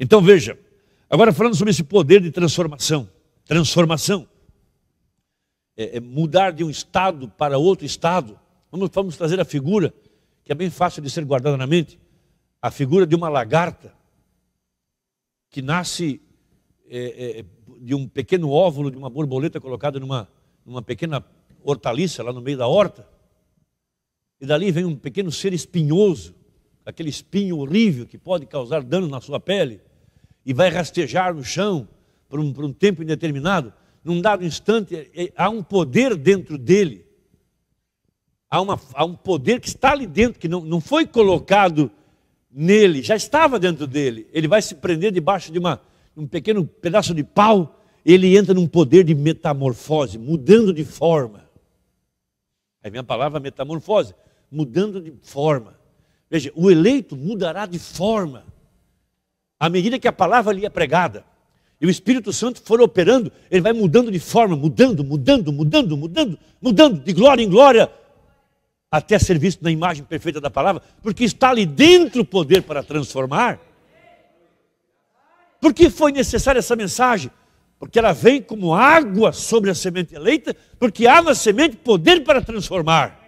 Então veja, agora falando sobre esse poder de transformação. Transformação. É, é mudar de um estado para outro estado. Vamos, vamos trazer a figura, que é bem fácil de ser guardada na mente, a figura de uma lagarta que nasce é, é, de um pequeno óvulo de uma borboleta colocada numa, numa pequena hortaliça lá no meio da horta. E dali vem um pequeno ser espinhoso, aquele espinho horrível que pode causar dano na sua pele, e vai rastejar no chão por um, por um tempo indeterminado. Num dado instante, é, há um poder dentro dele, há, uma, há um poder que está ali dentro, que não, não foi colocado nele, já estava dentro dele. Ele vai se prender debaixo de uma, um pequeno pedaço de pau, ele entra num poder de metamorfose, mudando de forma. A palavra metamorfose, mudando de forma. Veja, o eleito mudará de forma. À medida que a palavra lhe é pregada, e o Espírito Santo for operando, ele vai mudando de forma, mudando, mudando, mudando, mudando, mudando, de glória em glória, até ser visto na imagem perfeita da palavra, porque está ali dentro o poder para transformar. Por que foi necessária essa mensagem? Porque ela vem como água sobre a semente eleita, porque há na semente poder para transformar.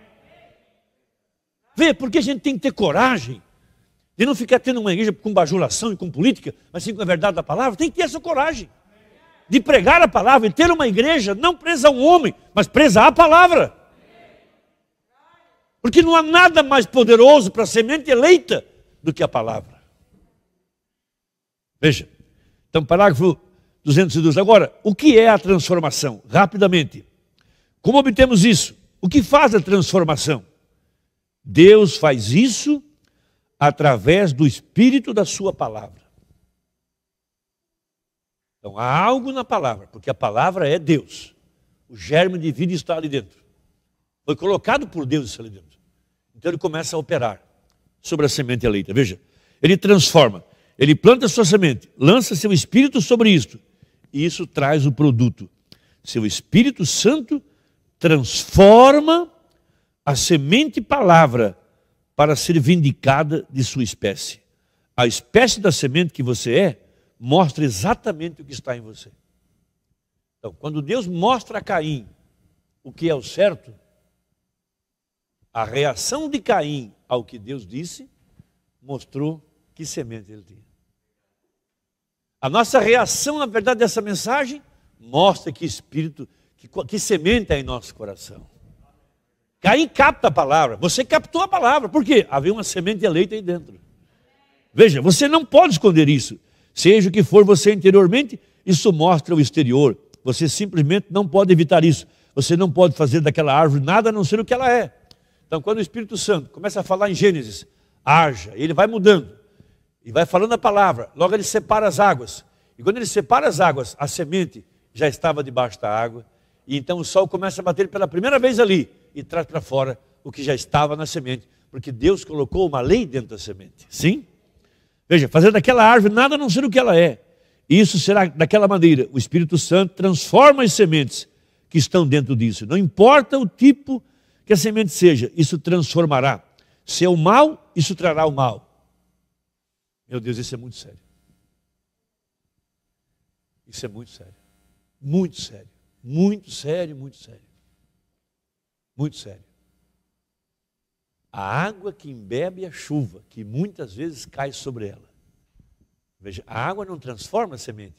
Vê, porque a gente tem que ter coragem de não ficar tendo uma igreja com bajulação e com política, mas sim com a verdade da palavra. Tem que ter essa coragem de pregar a palavra e ter uma igreja não presa a um homem, mas presa à palavra. Porque não há nada mais poderoso para a semente eleita do que a palavra. Veja, então, parágrafo 202. Agora, o que é a transformação? Rapidamente. Como obtemos isso? O que faz a transformação? Deus faz isso através do Espírito da Sua palavra. Então, há algo na palavra, porque a palavra é Deus. O germe de vida está ali dentro. Foi colocado por Deus isso ali dentro. Então ele começa a operar sobre a semente eleita. Veja, ele transforma, ele planta sua semente, lança seu espírito sobre isto, e isso traz o produto. Seu Espírito Santo transforma a semente palavra para ser vindicada de sua espécie. A espécie da semente que você é mostra exatamente o que está em você. Então, quando Deus mostra a Caim o que é o certo, a reação de Caim ao que Deus disse mostrou que semente ele tinha. A nossa reação, na verdade, dessa mensagem mostra que espírito, que, que semente é em nosso coração. Caim capta a palavra, você captou a palavra, por quê? Havia uma semente eleita aí dentro. Veja, você não pode esconder isso. Seja o que for você interiormente, isso mostra o exterior. Você simplesmente não pode evitar isso. Você não pode fazer daquela árvore nada a não ser o que ela é. Então, quando o Espírito Santo começa a falar em Gênesis, haja, ele vai mudando, e vai falando a palavra, logo ele separa as águas. E quando ele separa as águas, a semente já estava debaixo da água, e então o sol começa a bater pela primeira vez ali e traz para fora o que já estava na semente, porque Deus colocou uma lei dentro da semente. Sim? Veja, fazer daquela árvore nada a não ser o que ela é. Isso será daquela maneira. O Espírito Santo transforma as sementes que estão dentro disso. Não importa o tipo que a semente seja, isso transformará. Se é o mal, isso trará o mal. Meu Deus, isso é muito sério. Isso é muito sério. Muito sério. Muito sério, muito sério. Muito sério. A água que embebe a chuva, que muitas vezes cai sobre ela. Veja, a água não transforma a semente,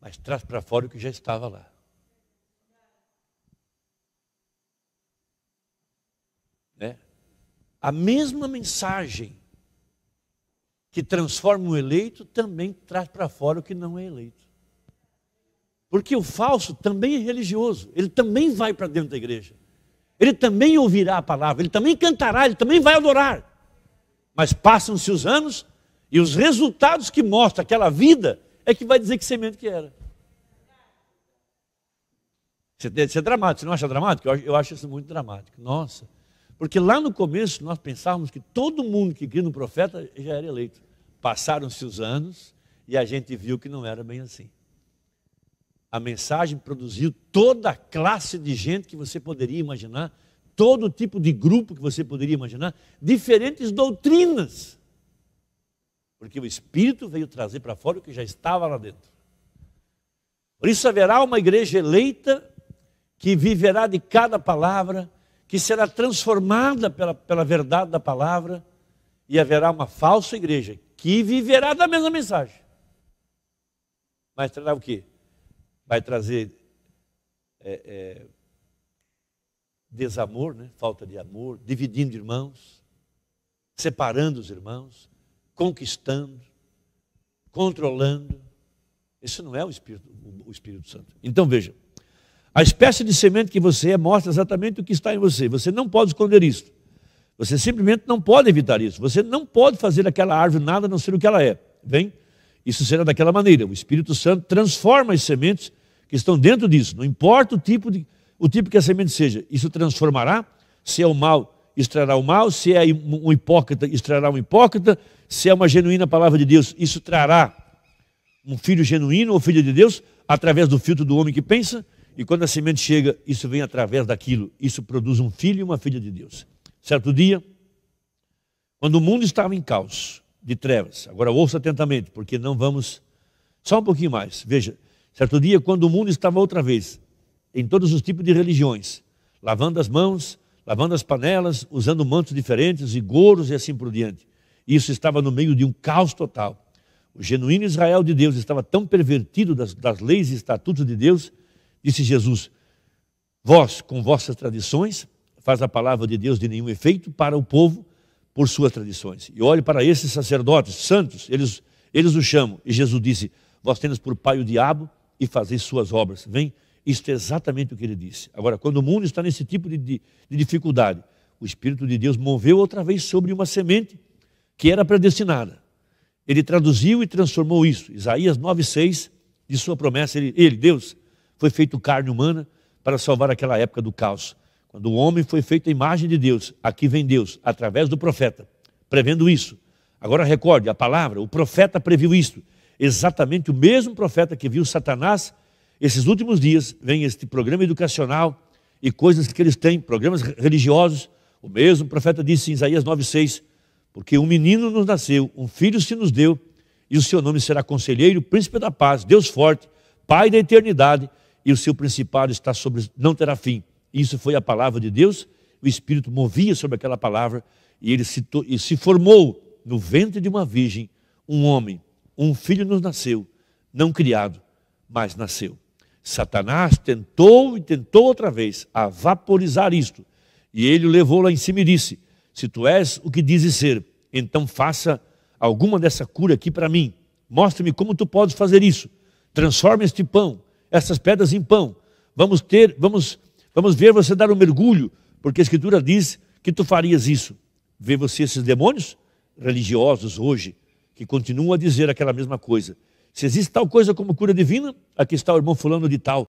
mas traz para fora o que já estava lá. Né? A mesma mensagem que transforma o eleito também traz para fora o que não é eleito. Porque o falso também é religioso, ele também vai para dentro da igreja. Ele também ouvirá a palavra, ele também cantará, ele também vai adorar. Mas passam-se os anos e os resultados que mostra aquela vida é que vai dizer que semente que era. Isso é dramático, você não acha dramático? Eu acho isso muito dramático. Nossa, porque lá no começo nós pensávamos que todo mundo que cria no profeta já era eleito. Passaram-se os anos e a gente viu que não era bem assim. A mensagem produziu toda a classe de gente que você poderia imaginar, todo tipo de grupo que você poderia imaginar, diferentes doutrinas. Porque o Espírito veio trazer para fora o que já estava lá dentro. Por isso haverá uma igreja eleita que viverá de cada palavra, que será transformada pela, pela verdade da palavra, e haverá uma falsa igreja que viverá da mesma mensagem. Mas trará o quê? Vai trazer é, é, desamor, né? falta de amor, dividindo irmãos, separando os irmãos, conquistando, controlando. Isso não é o Espírito, o Espírito Santo. Então veja, a espécie de semente que você é mostra exatamente o que está em você. Você não pode esconder isso. Você simplesmente não pode evitar isso. Você não pode fazer aquela árvore nada a não ser o que ela é. Bem, isso será daquela maneira. O Espírito Santo transforma as sementes que estão dentro disso. Não importa o tipo, de, o tipo que a semente seja. Isso transformará. Se é o mal, extrairá o mal. Se é um hipócrita, extrairá um hipócrita. Se é uma genuína palavra de Deus, isso trará um filho genuíno ou filho de Deus através do filtro do homem que pensa. E quando a semente chega, isso vem através daquilo. Isso produz um filho e uma filha de Deus. Certo dia, quando o mundo estava em caos, de trevas, agora ouça atentamente, porque não vamos. Só um pouquinho mais. Veja, certo dia, quando o mundo estava outra vez, em todos os tipos de religiões, lavando as mãos, lavando as panelas, usando mantos diferentes, e goros e assim por diante. Isso estava no meio de um caos total. O genuíno Israel de Deus estava tão pervertido das, das leis e estatutos de Deus, disse Jesus: Vós, com vossas tradições, faz a palavra de Deus de nenhum efeito para o povo por suas tradições. E olhe para esses sacerdotes santos, eles, eles o chamam. E Jesus disse: Vós tendes por pai o diabo e fazeis suas obras. Vem, isto é exatamente o que ele disse. Agora, quando o mundo está nesse tipo de, de, de dificuldade, o Espírito de Deus moveu outra vez sobre uma semente que era predestinada. Ele traduziu e transformou isso. Isaías 9,6, de sua promessa, ele, ele, Deus, foi feito carne humana para salvar aquela época do caos. Quando o homem foi feito a imagem de Deus, aqui vem Deus, através do profeta, prevendo isso. Agora recorde, a palavra, o profeta previu isso. Exatamente o mesmo profeta que viu Satanás, esses últimos dias, vem este programa educacional e coisas que eles têm, programas religiosos. O mesmo profeta disse em Isaías 9,6: Porque um menino nos nasceu, um filho se nos deu, e o seu nome será conselheiro, príncipe da paz, Deus forte, Pai da eternidade, e o seu principado está sobre, não terá fim. Isso foi a palavra de Deus, o Espírito movia sobre aquela palavra e ele se, e se formou no ventre de uma virgem um homem. Um filho nos nasceu, não criado, mas nasceu. Satanás tentou e tentou outra vez a vaporizar isto. E ele o levou lá em cima e disse: Se tu és o que dizes ser, então faça alguma dessa cura aqui para mim. Mostre-me como tu podes fazer isso. Transforme este pão, essas pedras em pão. Vamos ter, vamos Vamos ver você dar um mergulho, porque a Escritura diz que tu farias isso. Vê você esses demônios religiosos hoje, que continuam a dizer aquela mesma coisa. Se existe tal coisa como cura divina, aqui está o irmão fulano de tal.